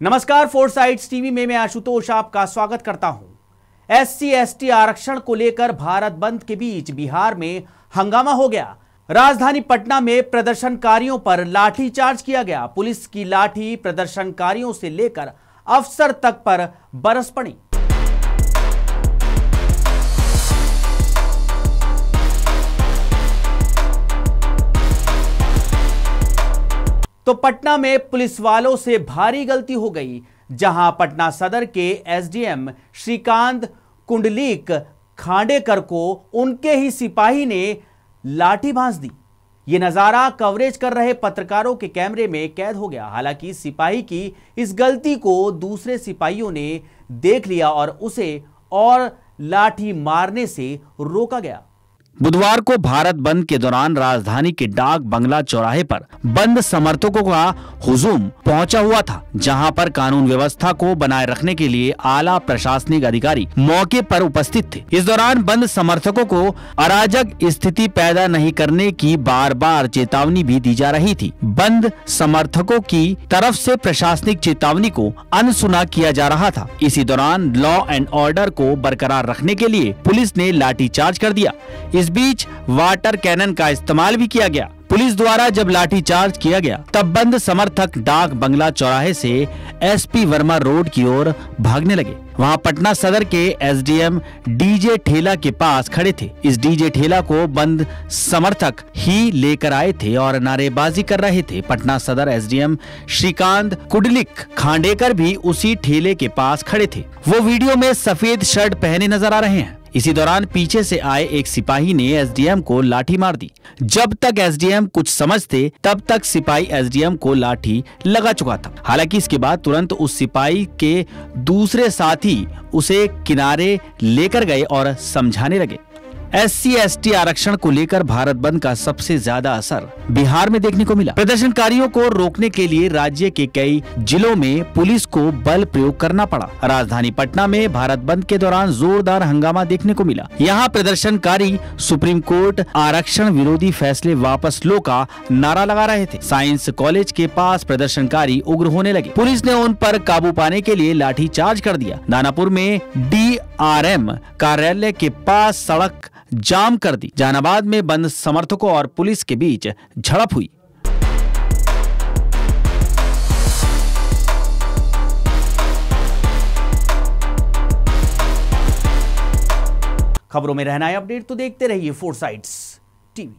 नमस्कार four side TV में मैं आशुतोष आपका स्वागत करता हूँ। एस सी एस टी आरक्षण को लेकर भारत बंद के बीच बिहार में हंगामा हो गया। राजधानी पटना में प्रदर्शनकारियों पर लाठीचार्ज किया गया। पुलिस की लाठी प्रदर्शनकारियों से लेकर अफसर तक पर बरस पड़ी। तो पटना में पुलिस वालों से भारी गलती हो गई, जहाँ पटना सदर के एसडीएम श्रीकांत कुंडलीक खांडेकर को उनके ही सिपाही ने लाठी भांस दी। ये नज़ारा कवरेज कर रहे पत्रकारों के कैमरे में कैद हो गया, हालाँकि सिपाही की इस गलती को दूसरे सिपाहियों ने देख लिया और उसे और लाठी मारने से रोका गया। बुधवार को भारत बंद के दौरान राजधानी के डाक बंगला चौराहे पर बंद समर्थकों का हुजूम पहुँचा हुआ था, जहाँ पर कानून व्यवस्था को बनाए रखने के लिए आला प्रशासनिक अधिकारी मौके पर उपस्थित थे। इस दौरान बंद समर्थकों को अराजक स्थिति पैदा नहीं करने की बार बार चेतावनी भी दी जा रही थी। बंद समर्थकों की तरफ़ से प्रशासनिक चेतावनी को अनसुना किया जा रहा था। इसी दौरान लॉ एंड ऑर्डर को बरकरार रखने के लिए पुलिस ने लाठीचार्ज कर दिया। इस इस बीच वाटर कैनन का इस्तेमाल भी किया गया। पुलिस द्वारा जब लाठीचार्ज किया गया, तब बंद समर्थक डाक बंगला चौराहे से एसपी वर्मा रोड की ओर भागने लगे। वहाँ पटना सदर के एसडीएम डीजे ठेला के पास खड़े थे। इस डीजे ठेला को बंद समर्थक ही लेकर आए थे और नारेबाजी कर रहे थे। पटना सदर एसडीएम श्रीकांत कुडलिक खांडेकर भी उसी ठेले के पास खड़े थे। वो वीडियो में सफ़ेद शर्ट पहने नज़र आ रहे हैं। इसी दौरान पीछे से आए एक सिपाही ने एसडीएम को लाठी मार दी। जब तक एसडीएम कुछ समझते, तब तक सिपाही एसडीएम को लाठी लगा चुका था। हालाँकि इसके बाद तुरंत उस सिपाही के दूसरे साथी उसे किनारे लेकर गए और समझाने लगे। एस सी आरक्षण को लेकर भारत बंद का सबसे ज़्यादा असर बिहार में देखने को मिला। प्रदर्शनकारियों को रोकने के लिए राज्य के कई जिलों में पुलिस को बल प्रयोग करना पड़ा। राजधानी पटना में भारत बंद के दौरान जोरदार हंगामा देखने को मिला। यहाँ प्रदर्शनकारी सुप्रीम कोर्ट आरक्षण विरोधी फैसले वापस लो का नारा लगा रहे थे। साइंस कॉलेज के पास प्रदर्शनकारी उग्र होने लगे। पुलिस ने उन पर काबू पाने के लिए लाठी चार्ज कर दिया। दानापुर में डीआरएम कार्यालय के पास सड़क जाम कर दी। जहानाबाद में बंद समर्थकों और पुलिस के बीच झड़प हुई। खबरों में रहना है अपडेट तो देखते रहिए फोर साइट्स टीवी।